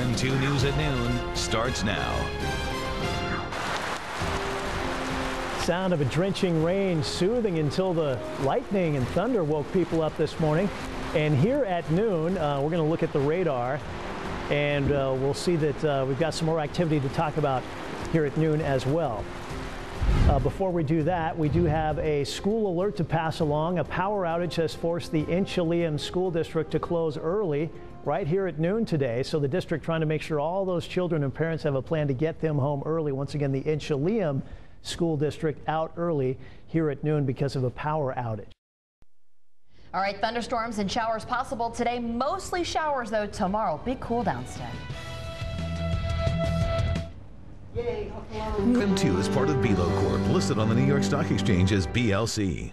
KREM 2 News at noon starts now. Sound of a drenching rain soothing until the lightning and thunder woke people up this morning. And here at noon, uh, we're going to look at the radar and uh, we'll see that uh, we've got some more activity to talk about here at noon as well. Uh, before we do that, we do have a school alert to pass along. A power outage has forced the Inchelium School District to close early right here at noon today. So the district trying to make sure all those children and parents have a plan to get them home early. Once again, the Inchelium School District out early here at noon because of a power outage. All right, thunderstorms and showers possible today. Mostly showers, though, tomorrow. Big cool down today. KREM 2 is part of Belo Corp, listed on the New York Stock Exchange as BLC.